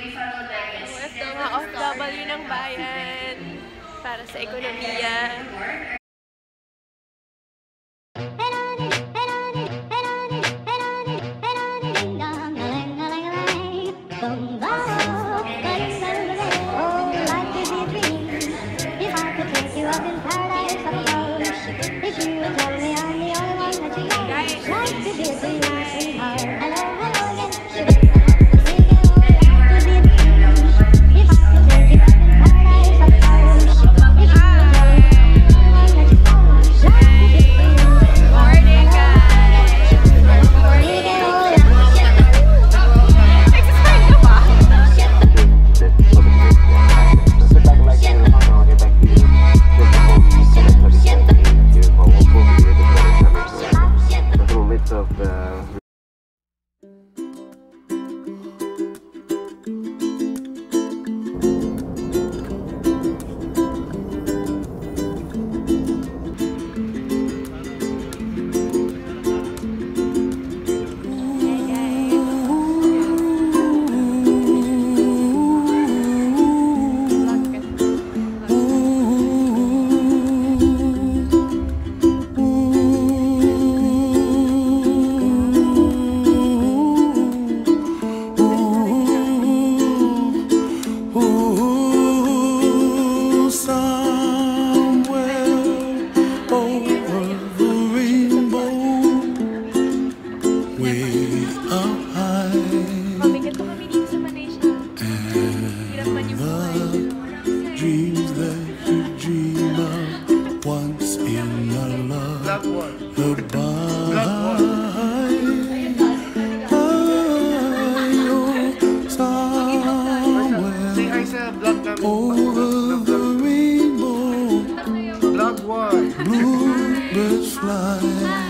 may fellow Levis. OFW ng bayan para sa ekonomiya. Bluebird's Moonbirds fly.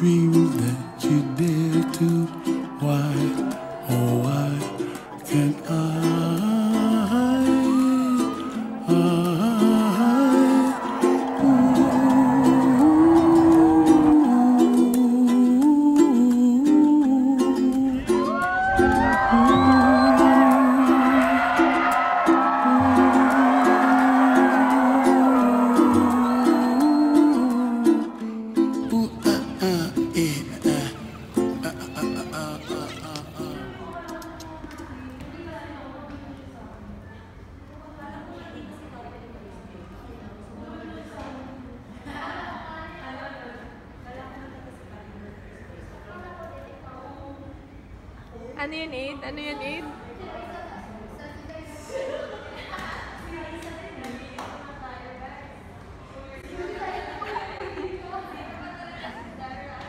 dreams that you dare to. Why, oh, why can't I? Ano yun, Aid? Ano yun, Aid?